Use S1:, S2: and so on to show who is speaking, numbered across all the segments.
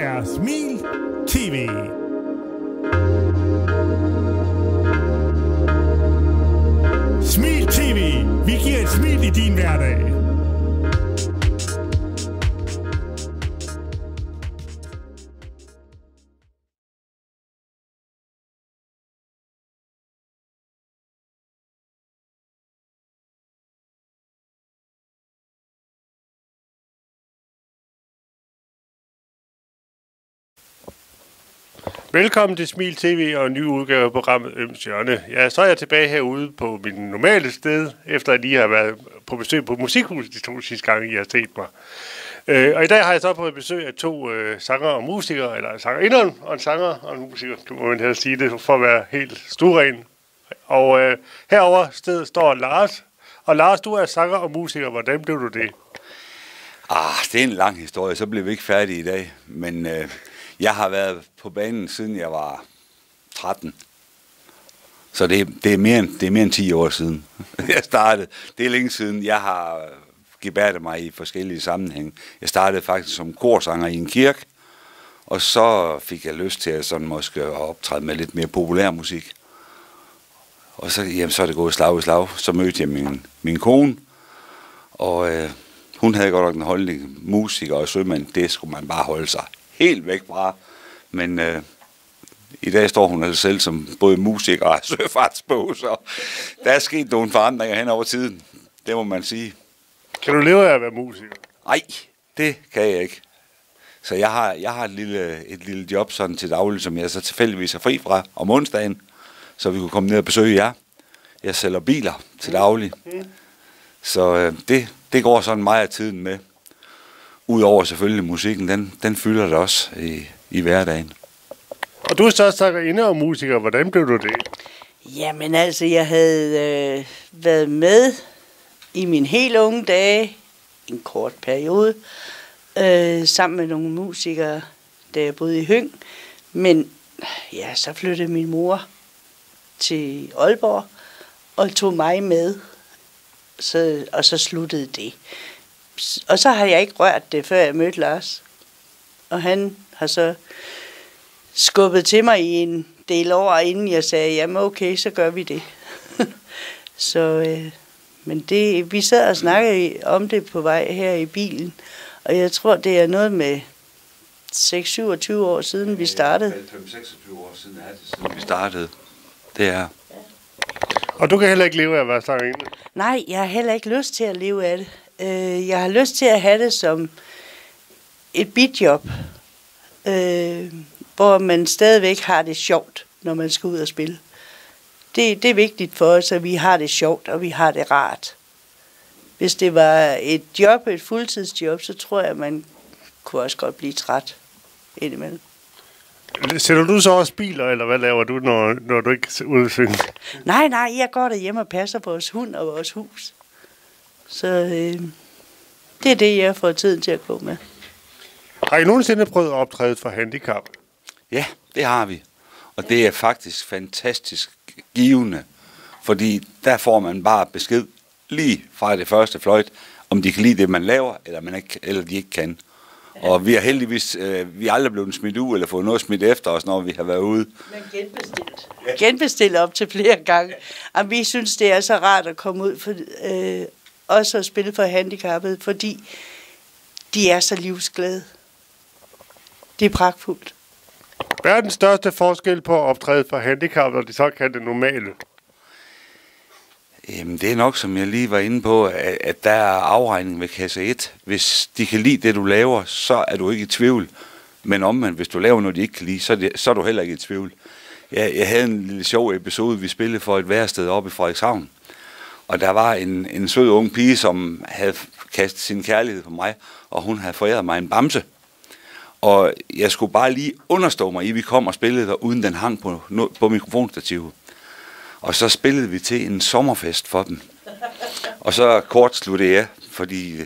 S1: er Smil TV. Smil TV. Vi giver et smil i din hverdag.
S2: Velkommen til Smil TV og en ny udgave af programmet Øms Hjørne. Ja, så er jeg tilbage herude på min normale sted, efter at lige har været på besøg på Musikhuset de to sidste gange, I har set mig. Øh, og i dag har jeg så på besøg af to øh, sanger og musikere, eller en sanger og en sanger og en musiker, kan man helst sige det, for at være helt stueren. Og øh, herover stedet står Lars. Og Lars, du er sanger og musiker. Hvordan blev du det?
S3: Ah, det er en lang historie, så bliver vi ikke færdige i dag. Men øh, jeg har været på banen siden jeg var 13. Så det, det, er mere end, det er mere end 10 år siden, jeg startede. Det er længe siden, jeg har gebærdet mig i forskellige sammenhænge. Jeg startede faktisk som korsanger i en kirke, og så fik jeg lyst til at sådan måske optræde med lidt mere populær musik. Og så, jamen, så er det gået slag i slag. Så mødte jeg min, min kone, og øh, hun havde godt nok en holdning, musiker og sømand, det skulle man bare holde sig helt væk fra. Men øh, i dag står hun altså selv som både musiker og søfartsbog, så der er sket nogle forandringer hen over tiden. Det må man sige.
S2: Kan du leve af at være musiker?
S3: Nej, det kan jeg ikke. Så jeg har, jeg har et, lille, et lille job sådan til daglig, som jeg så tilfældigvis er fri fra om onsdagen, så vi kunne komme ned og besøge jer. Jeg sælger biler til daglig. Så øh, det, det går sådan meget af tiden med. Udover selvfølgelig musikken, den, den fylder det også i, i hverdagen.
S2: Og du er så sangerinde og musiker. Hvordan blev du det?
S4: Jamen altså, jeg havde øh, været med i min helt unge dage, en kort periode, øh, sammen med nogle musikere, da jeg boede i Høng. Men ja, så flyttede min mor til Aalborg og tog mig med, så, og så sluttede det. Og så har jeg ikke rørt det, før jeg mødte Lars. Og han har så skubbet til mig i en del år, inden jeg sagde, jamen okay, så gør vi det. så, øh, men det, vi sad og snakkede om det på vej her i bilen, og jeg tror, det er noget med 6-27 år siden, vi startede.
S3: 5-26 år siden er det, siden vi startede. Det er.
S2: Og du kan heller ikke leve af at være sangerinde?
S4: Nej, jeg har heller ikke lyst til at leve af det. Øh, jeg har lyst til at have det som et bidjob, øh, hvor man stadigvæk har det sjovt, når man skal ud og spille. Det, det er vigtigt for os, at vi har det sjovt, og vi har det rart. Hvis det var et job, et fuldtidsjob, så tror jeg, at man kunne også godt blive træt indimellem.
S2: Sætter du så også biler, eller hvad laver du, når, når du ikke er synge?
S4: Nej, nej, jeg går derhjemme og passer på vores hund og vores hus. Så øh, det er det, jeg får tiden til at gå med.
S2: Har I nogensinde prøvet at optræde for handicap?
S3: Ja, det har vi. Og det er faktisk fantastisk givende, fordi der får man bare besked lige fra det første fløjt, om de kan lide det, man laver, eller, man ikke, eller de ikke kan. Og vi har heldigvis øh, vi er aldrig blevet smidt ud, eller fået noget smidt efter os, når vi har været ude.
S4: Men genbestilt. Genbestilt op til flere gange. Og vi synes, det er så rart at komme ud, for, øh, også at spille for handicappede, fordi de er så livsglade. Det er pragtfuldt.
S2: Hvad er den største forskel på at optræde for handicap og de såkaldte normale?
S3: Jamen, det er nok, som jeg lige var inde på, at, at der er afregning med kasse 1. Hvis de kan lide det, du laver, så er du ikke i tvivl. Men omvendt, hvis du laver noget, de ikke kan lide, så er, det, så er du heller ikke i tvivl. Jeg, jeg havde en lille sjov episode, vi spillede for et værsted oppe i Frederikshavn. Og der var en, en sød ung pige, som havde kastet sin kærlighed på mig, og hun havde foræret mig en bamse. Og jeg skulle bare lige understå mig i, at vi kom og spillede der, uden den hang på, på mikrofonstativet. Og så spillede vi til en sommerfest for dem. Og så kort sluttede jeg, fordi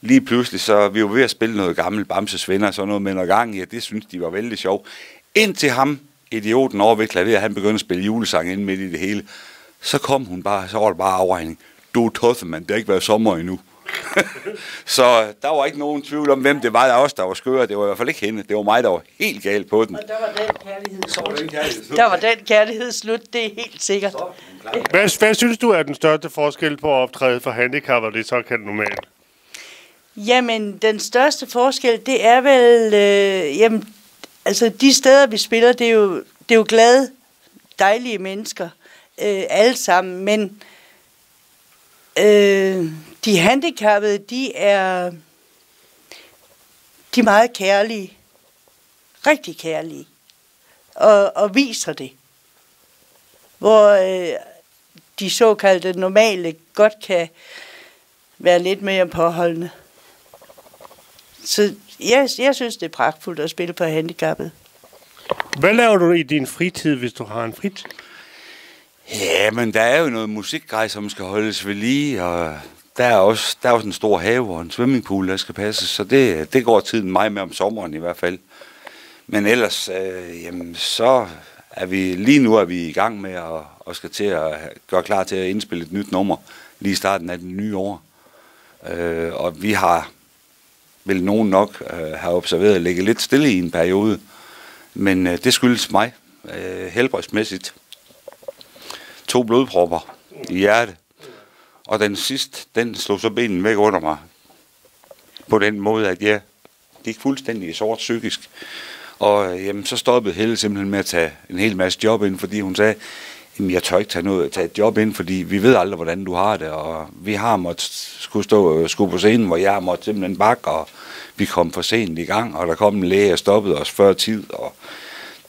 S3: lige pludselig, så vi var ved at spille noget gammelt Bamses venner, og sådan noget med noget gang ja, det synes de var vældig sjov. Indtil ham, idioten over ved klaver, han begyndte at spille julesang ind midt i det hele. Så kom hun bare, så var det bare afregning. Du er tosset, mand, det har ikke været sommer endnu. så der var ikke nogen tvivl om, hvem det var af os, der var skøre. Det var i hvert fald ikke hende. Det var mig, der var helt galt på den.
S4: Og der var den kærlighed
S3: Så var den kærlighed slut.
S4: Der var den kærlighed slut, det er helt sikkert.
S2: Hvad, hvad synes du er den største forskel på at optræde for handicap og det såkaldt normalt?
S4: Jamen, den største forskel, det er vel, øh, jamen, altså de steder, vi spiller, det er jo, det er jo glade, dejlige mennesker, øh, alle sammen, men øh, de handicappede, de er, de er meget kærlige, rigtig kærlige, og, og viser det. Hvor øh, de såkaldte normale godt kan være lidt mere påholdende. Så jeg, jeg synes, det er pragtfuldt at spille på handicappet.
S2: Hvad laver du i din fritid, hvis du har en fritid?
S3: Ja, men der er jo noget musikgrej, som skal holdes ved lige, og der er også, der er også en stor have og en swimmingpool, der skal passes, så det, det går tiden mig med om sommeren i hvert fald. Men ellers, øh, jamen, så er vi, lige nu er vi i gang med at, og skal til at gøre klar til at indspille et nyt nummer lige i starten af det nye år. Øh, og vi har, vil nogen nok øh, have observeret, at ligge lidt stille i en periode, men øh, det skyldes mig, øh, helbredsmæssigt. To blodpropper i hjertet. Og den sidste, den slog så benen væk under mig. På den måde, at jeg gik fuldstændig i sort psykisk. Og øh, jamen, så stoppede Helle simpelthen med at tage en hel masse job ind, fordi hun sagde, jamen, jeg tør ikke tage, noget, tage et job ind, fordi vi ved aldrig, hvordan du har det. Og vi har måttet skulle stå øh, skulle på scenen, hvor jeg måtte simpelthen bakke, og vi kom for sent i gang, og der kom en læge og stoppede os før tid. Og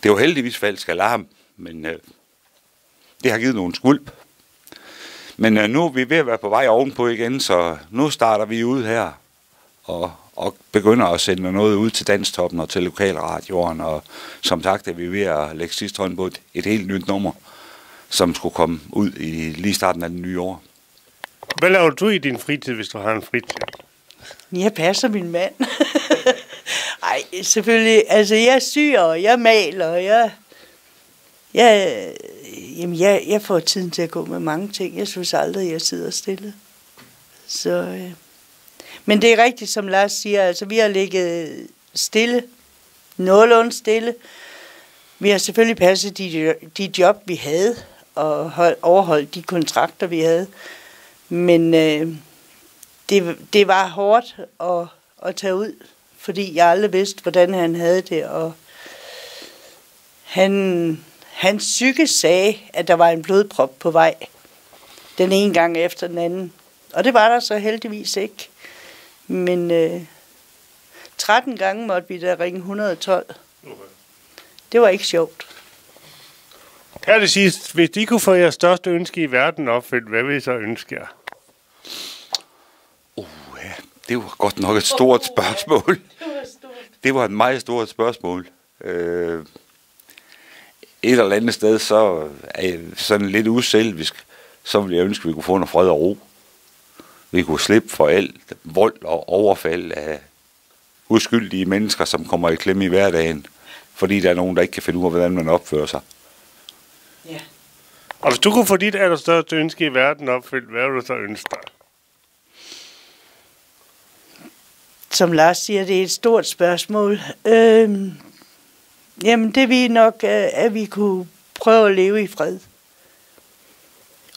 S3: det var heldigvis falsk alarm, men øh, det har givet nogle skvulp. Men øh, nu er vi ved at være på vej ovenpå igen, så nu starter vi ud her og, og begynder at sende noget ud til Danstoppen og til lokalradioen. Og som sagt er vi ved at lægge sidste hånd på et, et helt nyt nummer, som skulle komme ud i lige starten af det nye år.
S2: Hvad laver du i din fritid, hvis du har en fritid?
S4: Jeg passer min mand. Ej, selvfølgelig. Altså, jeg syr, og jeg maler, og jeg... Jeg, jamen, jeg, jeg får tiden til at gå med mange ting. Jeg synes aldrig, jeg sidder stille. Så, øh. Men det er rigtigt, som Lars siger. Altså, vi har ligget stille. Nogenlunde stille. Vi har selvfølgelig passet de, de job, vi havde, og hold, overholdt de kontrakter, vi havde. Men øh, det, det var hårdt at, at tage ud, fordi jeg aldrig vidste, hvordan han havde det. Og han, hans psyke sagde, at der var en blodprop på vej. Den ene gang efter den anden. Og det var der så heldigvis ikke. Men øh, 13 gange måtte vi da ringe 112. Det var ikke sjovt.
S2: Her det sidst, hvis I kunne få jeres største ønske i verden opfyldt, hvad vil I så ønske jer?
S3: Uh, ja, det var godt nok et stort spørgsmål. Det var et meget stort spørgsmål. Øh, et eller andet sted, så er jeg sådan lidt uselvisk, så ville jeg ønske, at vi kunne få noget fred og ro. Vi kunne slippe for alt vold og overfald af uskyldige mennesker, som kommer i klemme i hverdagen, fordi der er nogen, der ikke kan finde ud af, hvordan man opfører sig.
S4: Ja.
S2: Og hvis du kunne få dit allerstørste ønske i verden opfyldt, hvad vil du så ønske dig?
S4: Som Lars siger, det er et stort spørgsmål. Øhm, jamen, det vi nok, øh, at vi kunne prøve at leve i fred.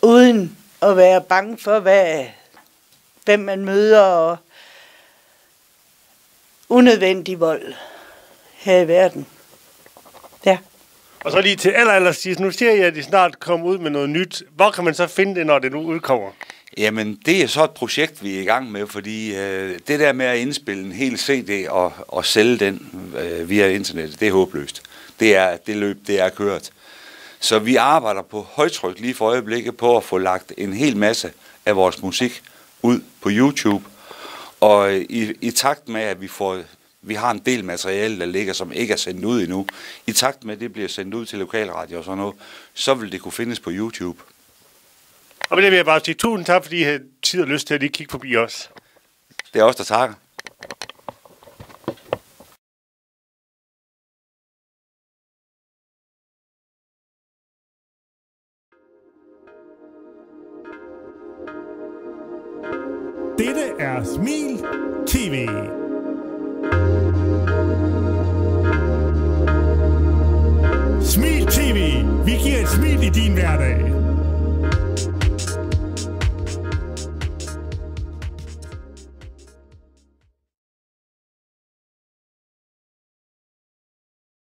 S4: Uden at være bange for, hvad, hvem man møder, og unødvendig vold her i verden. Ja.
S2: Og så lige til aller, aller sidst. Nu siger jeg, at de snart kommer ud med noget nyt. Hvor kan man så finde det, når det nu udkommer?
S3: Jamen, det er så et projekt, vi er i gang med, fordi øh, det der med at indspille en hel CD og, og sælge den øh, via internettet, det er håbløst. Det er det løb, det er kørt. Så vi arbejder på højtryk lige for øjeblikket på at få lagt en hel masse af vores musik ud på YouTube. Og øh, i, i takt med, at vi får vi har en del materiale, der ligger, som ikke er sendt ud endnu. I takt med, at det bliver sendt ud til lokalradio og sådan noget, så vil det kunne findes på YouTube.
S2: Og med det vil jeg bare sige tusind tak, fordi I havde tid og lyst til at lige kigge forbi os.
S3: Det er os, der takker.
S1: Dette er Smil TV. Smil TV. Vi giver et smil i din hverdag.